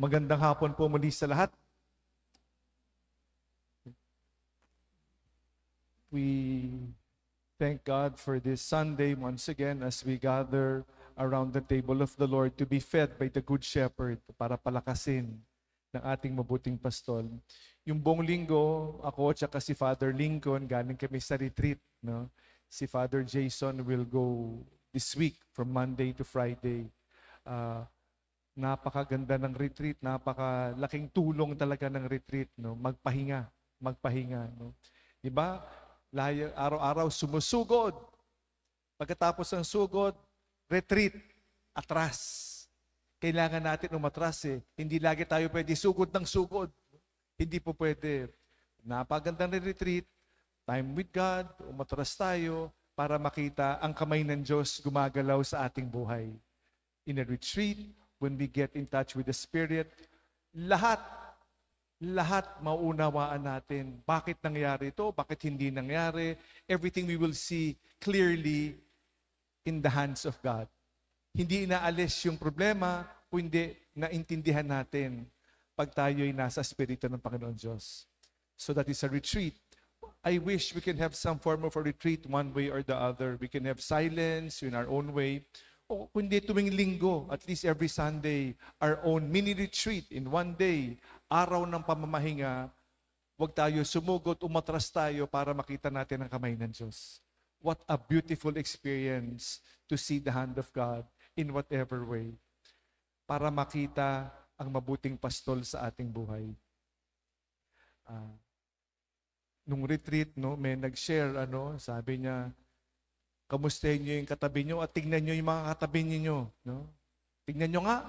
Magandang hapon po muli sa lahat. We thank God for this Sunday once again as we gather around the table of the Lord to be fed by the Good Shepherd para palakasin ng ating mabuting pastol. Yung buong linggo, ako at si Father Lincoln, galing kami sa retreat. No? Si Father Jason will go this week from Monday to Friday. Uh, napakaganda ng retreat, napakalaking tulong talaga ng retreat, no? Magpahinga, magpahinga, no? 'Di ba? Araw-araw sumusugod. Pagkatapos ng sugod, retreat, atras. Kailangan natin umatras eh. Hindi lagi tayo pwede sugod ng sugod. Hindi po pwede. Napaganda ng retreat, time with God, umatras tayo para makita ang kamay ng Diyos gumagalaw sa ating buhay. In a retreat, when we get in touch with the Spirit, lahat lahat maunawaan natin bakit nangyari ito, bakit hindi nangyari. Everything we will see clearly in the hands of God. Hindi inaalis yung problema, kundi naintindihan natin pag tayo ay nasa Espiritu ng Panginoon Diyos. So that is a retreat. I wish we can have some form of a retreat one way or the other. We can have silence in our own way. O kundi tuwing linggo, at least every Sunday, our own mini retreat in one day araw ng pamamahinga, huwag tayo sumugot, umatras tayo para makita natin ang kamay ng Diyos. What a beautiful experience to see the hand of God in whatever way. Para makita ang mabuting pastol sa ating buhay. Uh, nung retreat, no, may nag-share, ano, sabi niya, kamustahin niyo yung katabi niyo at tingnan niyo yung mga katabi niyo. No? Tingnan niyo nga,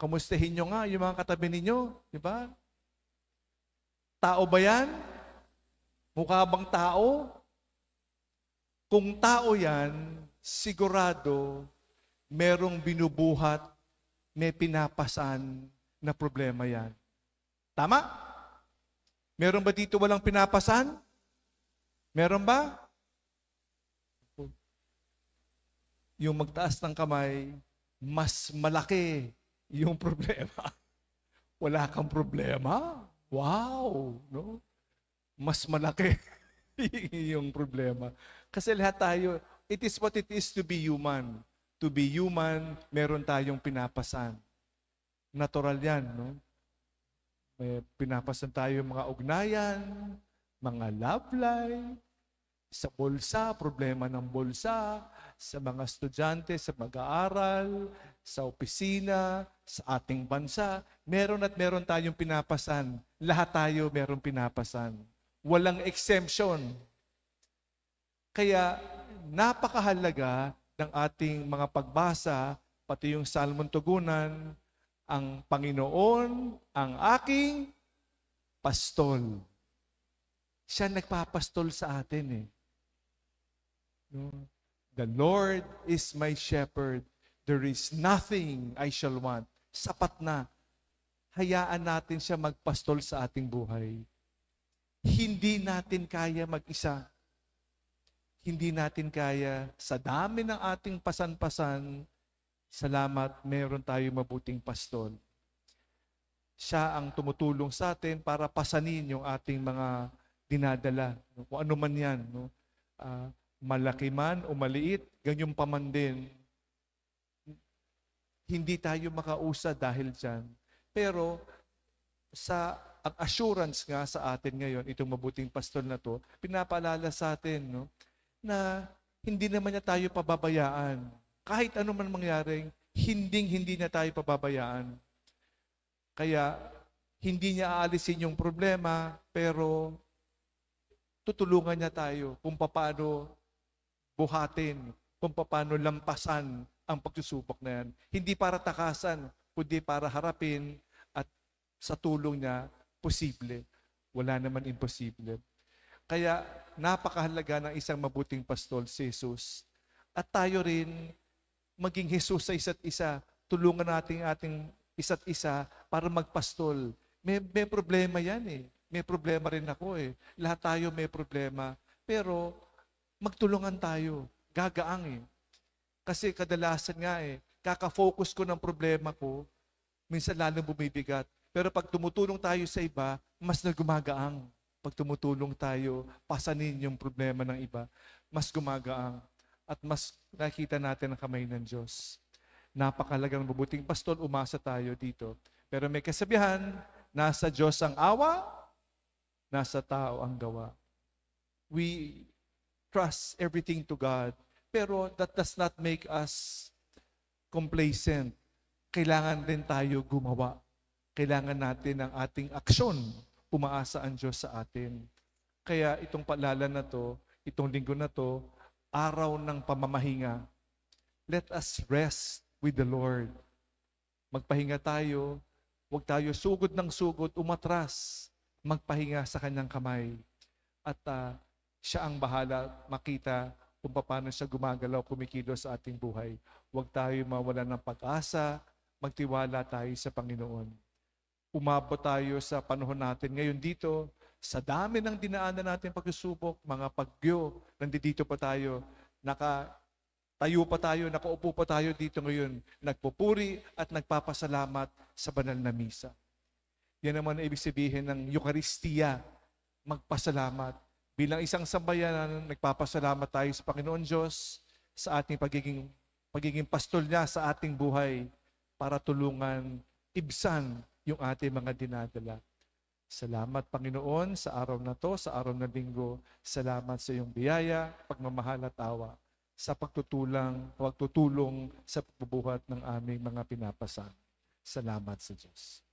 Kamustahin nyo nga yung mga katabi ninyo. Di ba? Tao ba yan? Mukha bang tao? Kung tao yan, sigurado merong binubuhat, may pinapasan na problema yan. Tama? Meron ba dito walang pinapasan? Meron ba? Yung magtaas ng kamay, mas malaki yung problema. Wala kang problema? Wow! No? Mas malaki yung problema. Kasi lahat tayo, it is what it is to be human. To be human, meron tayong pinapasan. Natural yan, no? May pinapasan tayo mga ugnayan, mga love life, sa bulsa, problema ng bulsa, sa mga estudyante, sa mag-aaral, sa opisina, sa ating bansa, meron at meron tayong pinapasan. Lahat tayo meron pinapasan. Walang exemption. Kaya napakahalaga ng ating mga pagbasa, pati yung Salmon Tugunan, ang Panginoon, ang aking pastol. Siya nagpapastol sa atin eh. The Lord is my shepherd. There is nothing I shall want. Sapat na. Hayaan natin siya magpastol sa ating buhay. Hindi natin kaya mag-isa. Hindi natin kaya sa dami ng ating pasan-pasan, salamat, meron tayo mabuting pastol. Siya ang tumutulong sa atin para pasanin yung ating mga dinadala. Kung ano man yan. No? Uh, malaki man o maliit, ganyan pa man din, hindi tayo makausa dahil dyan. Pero sa ang assurance nga sa atin ngayon, itong mabuting pastol na to, pinapaalala sa atin no, na hindi naman niya tayo pababayaan. Kahit ano man mangyaring, hinding hindi na tayo pababayaan. Kaya hindi niya aalisin yung problema, pero tutulungan niya tayo kung paano buhatin kung paano lampasan ang pagsusubok na yan. Hindi para takasan, kundi para harapin at sa tulong niya, posible. Wala naman imposible. Kaya napakahalaga ng isang mabuting pastol si Jesus. At tayo rin maging Jesus sa isa't isa. Tulungan natin ating isa't isa para magpastol. May, may problema yan eh. May problema rin ako eh. Lahat tayo may problema. Pero magtulungan tayo. Gagaang eh. Kasi kadalasan nga eh, kaka-focus ko ng problema ko, minsan lalong bumibigat. Pero pag tumutulong tayo sa iba, mas nagumagaang. Pag tumutulong tayo, pasanin yung problema ng iba, mas gumagaang. At mas nakita natin ang kamay ng Diyos. Napakalagang mabuting pastol, umasa tayo dito. Pero may kasabihan, nasa Diyos ang awa, nasa tao ang gawa. We trust everything to God, pero that does not make us complacent. Kailangan din tayo gumawa. Kailangan natin ang ating aksyon. Umaasa ang Diyos sa atin. Kaya itong paalala na to, itong linggo na to, araw ng pamamahinga. Let us rest with the Lord. Magpahinga tayo. Huwag tayo sugod ng sugod, umatras. Magpahinga sa kanyang kamay. At ah, siya ang bahala makita kung paano siya gumagalaw, kumikilos sa ating buhay. Huwag tayo mawala ng pag-asa, magtiwala tayo sa Panginoon. Umabot tayo sa panahon natin ngayon dito, sa dami ng dinaanan natin pagsusubok, mga pagyo, nandito pa tayo, naka tayo pa tayo, nakaupo pa tayo dito ngayon, nagpupuri at nagpapasalamat sa banal na misa. Yan naman ang ibig sabihin ng Eucharistia, magpasalamat. Bilang isang sambayanan, nagpapasalamat tayo sa Panginoon Diyos sa ating pagiging, pagiging pastol niya sa ating buhay para tulungan, ibsan yung ating mga dinadala. Salamat Panginoon sa araw na to, sa araw na linggo. Salamat sa iyong biyaya, pagmamahal at awa sa pagtutulang, pagtutulong sa pagbubuhat ng aming mga pinapasa. Salamat sa Diyos.